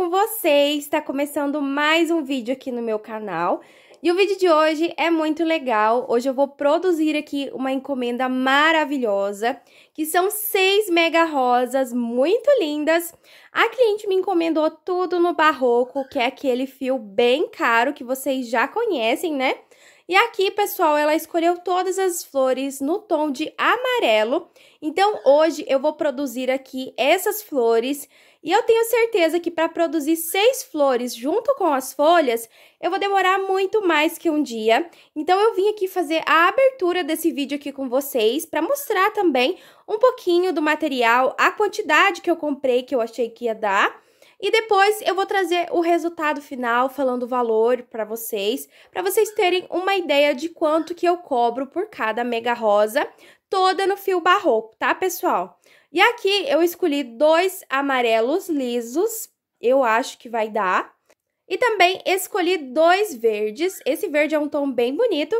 com vocês? Está começando mais um vídeo aqui no meu canal. E o vídeo de hoje é muito legal. Hoje eu vou produzir aqui uma encomenda maravilhosa, que são seis mega rosas muito lindas. A cliente me encomendou tudo no barroco, que é aquele fio bem caro que vocês já conhecem, né? E aqui, pessoal, ela escolheu todas as flores no tom de amarelo. Então, hoje eu vou produzir aqui essas flores e eu tenho certeza que para produzir seis flores junto com as folhas, eu vou demorar muito mais que um dia. Então, eu vim aqui fazer a abertura desse vídeo aqui com vocês para mostrar também um pouquinho do material, a quantidade que eu comprei, que eu achei que ia dar. E depois eu vou trazer o resultado final, falando o valor para vocês, para vocês terem uma ideia de quanto que eu cobro por cada mega rosa, toda no fio barroco, tá, pessoal? E aqui eu escolhi dois amarelos lisos, eu acho que vai dar. E também escolhi dois verdes, esse verde é um tom bem bonito.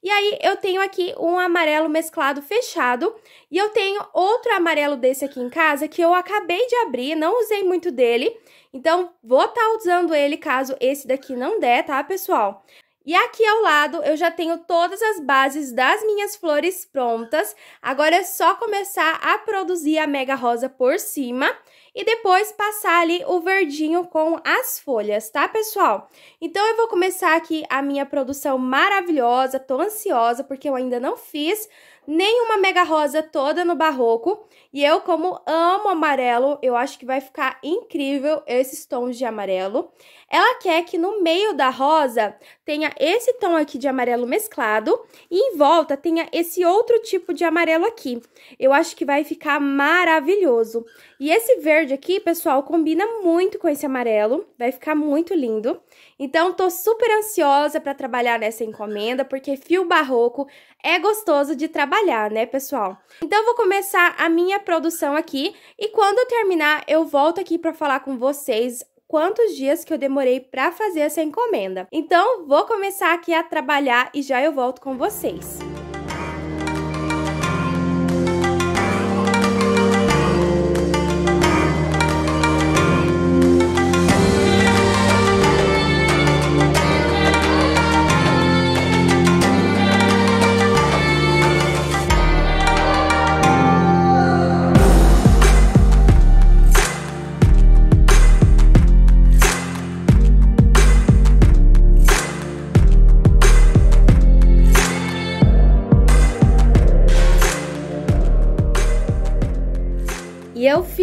E aí, eu tenho aqui um amarelo mesclado fechado. E eu tenho outro amarelo desse aqui em casa que eu acabei de abrir, não usei muito dele. Então, vou estar tá usando ele caso esse daqui não der, tá, pessoal? E aqui ao lado eu já tenho todas as bases das minhas flores prontas. Agora é só começar a produzir a mega rosa por cima e depois passar ali o verdinho com as folhas, tá, pessoal? Então, eu vou começar aqui a minha produção maravilhosa, tô ansiosa porque eu ainda não fiz nenhuma mega rosa toda no barroco. E eu, como amo amarelo, eu acho que vai ficar incrível esses tons de amarelo. Ela quer que no meio da rosa tenha esse tom aqui de amarelo mesclado e em volta tenha esse outro tipo de amarelo aqui. Eu acho que vai ficar maravilhoso. E esse verde aqui, pessoal, combina muito com esse amarelo, vai ficar muito lindo. Então, tô super ansiosa para trabalhar nessa encomenda, porque fio barroco é gostoso de trabalhar, né, pessoal? Então, vou começar a minha produção aqui e quando eu terminar, eu volto aqui para falar com vocês quantos dias que eu demorei para fazer essa encomenda. Então, vou começar aqui a trabalhar e já eu volto com vocês. E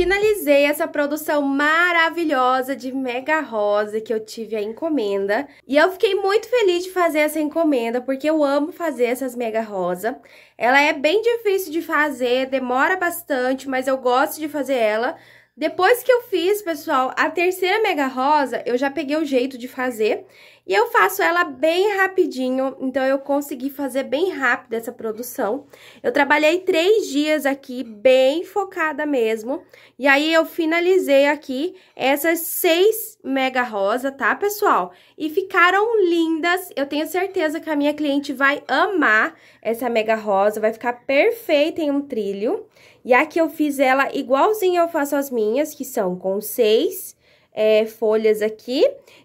finalizei essa produção maravilhosa de Mega Rosa que eu tive a encomenda. E eu fiquei muito feliz de fazer essa encomenda, porque eu amo fazer essas Mega Rosa. Ela é bem difícil de fazer, demora bastante, mas eu gosto de fazer ela. Depois que eu fiz, pessoal, a terceira Mega Rosa, eu já peguei o jeito de fazer. E eu faço ela bem rapidinho, então eu consegui fazer bem rápido essa produção. Eu trabalhei três dias aqui, bem focada mesmo. E aí eu finalizei aqui essas seis mega rosa, tá, pessoal? E ficaram lindas. Eu tenho certeza que a minha cliente vai amar essa mega rosa, vai ficar perfeita em um trilho. E aqui eu fiz ela igualzinho eu faço as minhas, que são com seis é, folhas aqui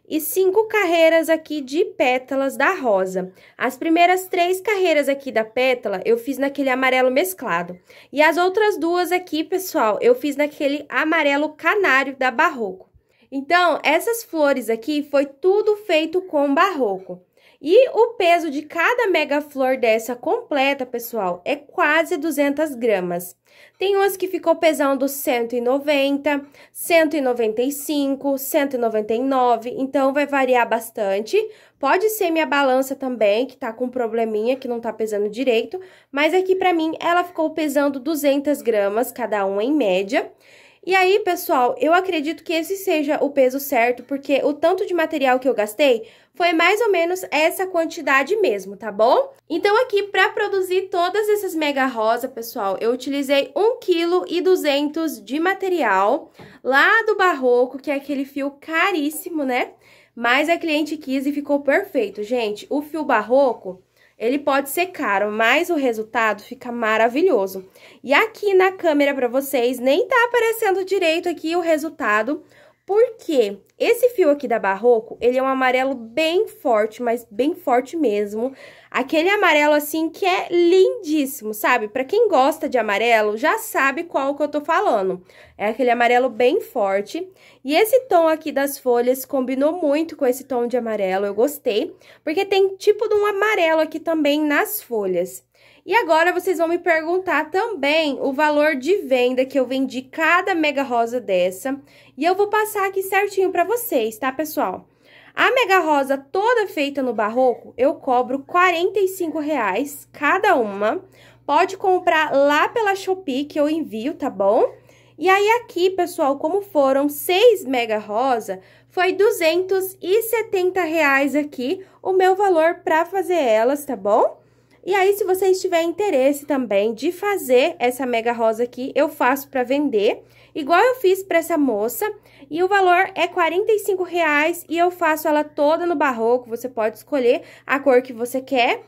e cinco carreiras aqui de pétalas da rosa. As primeiras três carreiras aqui da pétala eu fiz naquele amarelo mesclado. E as outras duas aqui, pessoal, eu fiz naquele amarelo canário da Barroco. Então, essas flores aqui foi tudo feito com Barroco. E o peso de cada mega flor dessa completa, pessoal, é quase 200 gramas. Tem umas que ficou pesando 190, 195, 199, então vai variar bastante. Pode ser minha balança também, que tá com um probleminha, que não tá pesando direito, mas aqui pra mim ela ficou pesando 200 gramas cada uma em média. E aí, pessoal, eu acredito que esse seja o peso certo, porque o tanto de material que eu gastei foi mais ou menos essa quantidade mesmo, tá bom? Então, aqui, para produzir todas essas mega rosa, pessoal, eu utilizei 1,2 kg de material lá do Barroco, que é aquele fio caríssimo, né? Mas a cliente quis e ficou perfeito. Gente, o fio Barroco ele pode ser caro, mas o resultado fica maravilhoso. E aqui na câmera para vocês, nem tá aparecendo direito aqui o resultado, Porque esse fio aqui da Barroco, ele é um amarelo bem forte, mas bem forte mesmo. Aquele amarelo, assim, que é lindíssimo, sabe? Pra quem gosta de amarelo, já sabe qual que eu tô falando. É aquele amarelo bem forte. E esse tom aqui das folhas combinou muito com esse tom de amarelo, eu gostei. Porque tem tipo de um amarelo aqui também nas folhas. E agora vocês vão me perguntar também o valor de venda que eu vendi cada mega rosa dessa. E eu vou passar aqui certinho para vocês, tá, pessoal? A mega rosa toda feita no barroco, eu cobro R$ reais cada uma. Pode comprar lá pela Shopee que eu envio, tá bom? E aí aqui, pessoal, como foram seis mega rosa, foi 270 reais aqui o meu valor para fazer elas, tá bom? E aí, se vocês tiverem interesse também de fazer essa mega rosa aqui, eu faço para vender, igual eu fiz para essa moça. E o valor é R$ reais e eu faço ela toda no barroco, você pode escolher a cor que você quer.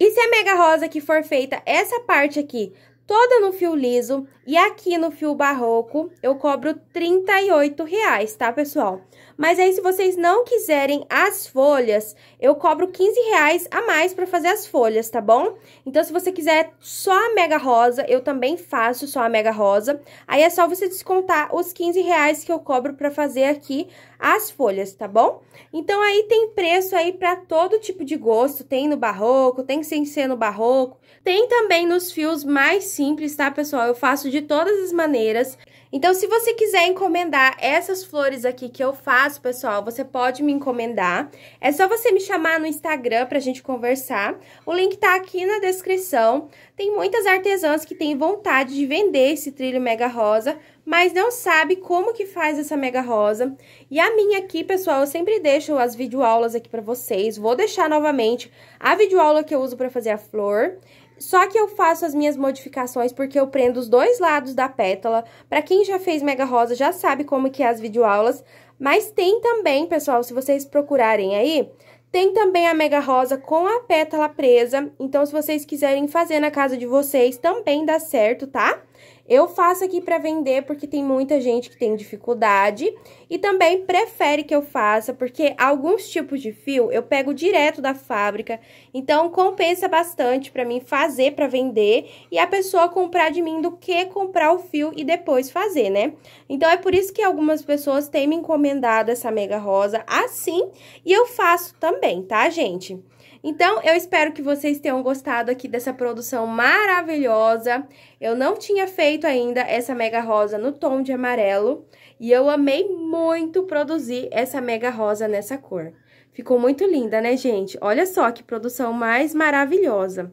E se a mega rosa que for feita essa parte aqui toda no fio liso e aqui no fio barroco eu cobro R$ reais, tá, pessoal? Mas aí, se vocês não quiserem as folhas, eu cobro 15 reais a mais para fazer as folhas, tá bom? Então, se você quiser só a mega rosa, eu também faço só a mega rosa. Aí, é só você descontar os 15 reais que eu cobro para fazer aqui as folhas, tá bom? Então, aí tem preço aí para todo tipo de gosto. Tem no barroco, tem sem ser no barroco. Tem também nos fios mais simples, tá, pessoal? Eu faço de todas as maneiras. Então, se você quiser encomendar essas flores aqui que eu faço, pessoal, você pode me encomendar. É só você me chamar no Instagram pra gente conversar. O link tá aqui na descrição. Tem muitas artesãs que têm vontade de vender esse trilho mega rosa, mas não sabe como que faz essa mega rosa. E a minha aqui, pessoal, eu sempre deixo as videoaulas aqui pra vocês. Vou deixar novamente a videoaula que eu uso pra fazer a flor. Só que eu faço as minhas modificações porque eu prendo os dois lados da pétala. Para quem já fez Mega Rosa já sabe como que é as videoaulas. Mas tem também, pessoal, se vocês procurarem aí, tem também a Mega Rosa com a pétala presa. Então, se vocês quiserem fazer na casa de vocês, também dá certo, tá? Eu faço aqui para vender porque tem muita gente que tem dificuldade e também prefere que eu faça porque alguns tipos de fio eu pego direto da fábrica, então compensa bastante para mim fazer para vender e a pessoa comprar de mim do que comprar o fio e depois fazer, né? Então é por isso que algumas pessoas têm me encomendado essa mega rosa assim e eu faço também, tá, gente? Então, eu espero que vocês tenham gostado aqui dessa produção maravilhosa. Eu não tinha feito ainda essa mega rosa no tom de amarelo. E eu amei muito produzir essa mega rosa nessa cor. Ficou muito linda, né, gente? Olha só que produção mais maravilhosa.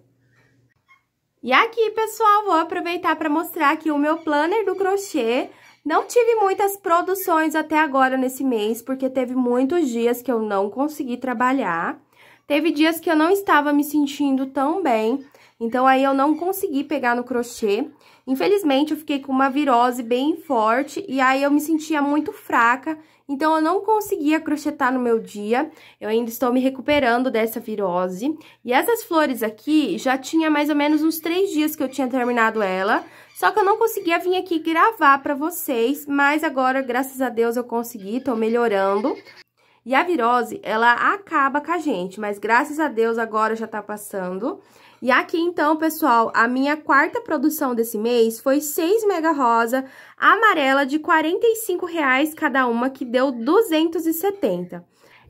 E aqui, pessoal, vou aproveitar para mostrar aqui o meu planner do crochê. Não tive muitas produções até agora nesse mês, porque teve muitos dias que eu não consegui trabalhar. Teve dias que eu não estava me sentindo tão bem, então aí eu não consegui pegar no crochê. Infelizmente, eu fiquei com uma virose bem forte e aí eu me sentia muito fraca, então eu não conseguia crochetar no meu dia. Eu ainda estou me recuperando dessa virose. E essas flores aqui, já tinha mais ou menos uns três dias que eu tinha terminado ela, só que eu não conseguia vir aqui gravar pra vocês, mas agora, graças a Deus, eu consegui, tô melhorando. E a virose, ela acaba com a gente, mas graças a Deus agora já tá passando. E aqui, então, pessoal, a minha quarta produção desse mês foi 6 mega rosa amarela de 45 reais cada uma, que deu 270.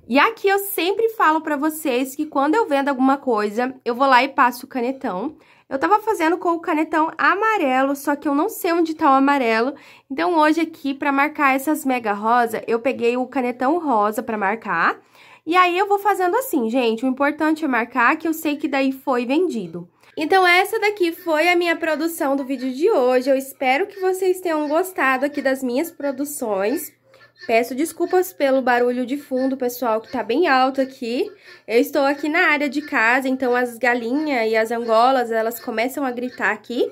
E aqui eu sempre falo pra vocês que quando eu vendo alguma coisa, eu vou lá e passo o canetão. Eu tava fazendo com o canetão amarelo, só que eu não sei onde tá o amarelo. Então, hoje aqui, pra marcar essas mega rosa, eu peguei o canetão rosa pra marcar. E aí, eu vou fazendo assim, gente. O importante é marcar que eu sei que daí foi vendido. Então, essa daqui foi a minha produção do vídeo de hoje. Eu espero que vocês tenham gostado aqui das minhas produções. Peço desculpas pelo barulho de fundo, pessoal, que tá bem alto aqui. Eu estou aqui na área de casa, então as galinhas e as angolas, elas começam a gritar aqui.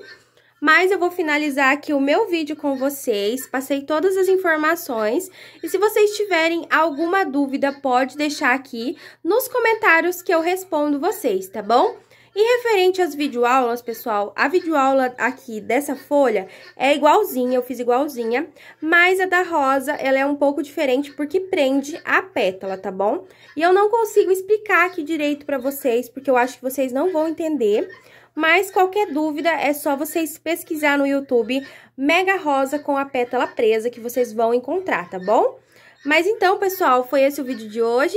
Mas eu vou finalizar aqui o meu vídeo com vocês, passei todas as informações. E se vocês tiverem alguma dúvida, pode deixar aqui nos comentários que eu respondo vocês, tá bom? E referente às videoaulas, pessoal, a videoaula aqui dessa folha é igualzinha, eu fiz igualzinha, mas a da rosa, ela é um pouco diferente porque prende a pétala, tá bom? E eu não consigo explicar aqui direito pra vocês, porque eu acho que vocês não vão entender, mas qualquer dúvida é só vocês pesquisar no YouTube Mega Rosa com a pétala presa que vocês vão encontrar, tá bom? Mas então, pessoal, foi esse o vídeo de hoje.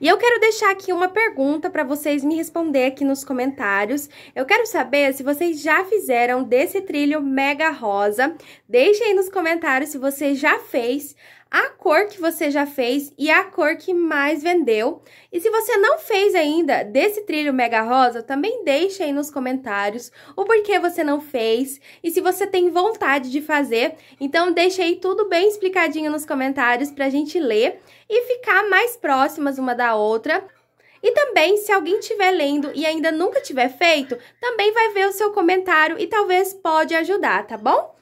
E eu quero deixar aqui uma pergunta para vocês me responder aqui nos comentários. Eu quero saber se vocês já fizeram desse trilho mega rosa. Deixe aí nos comentários se você já fez a cor que você já fez e a cor que mais vendeu. E se você não fez ainda desse trilho mega rosa, também deixe aí nos comentários o porquê você não fez e se você tem vontade de fazer. Então deixe aí tudo bem explicadinho nos comentários pra gente ler e ficar mais próximas uma da outra. E também, se alguém estiver lendo e ainda nunca tiver feito, também vai ver o seu comentário e talvez pode ajudar, tá bom?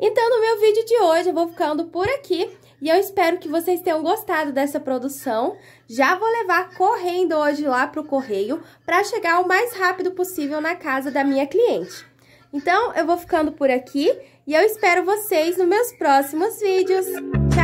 Então, no meu vídeo de hoje, eu vou ficando por aqui. E eu espero que vocês tenham gostado dessa produção. Já vou levar correndo hoje lá pro correio para chegar o mais rápido possível na casa da minha cliente. Então, eu vou ficando por aqui e eu espero vocês nos meus próximos vídeos. Tchau!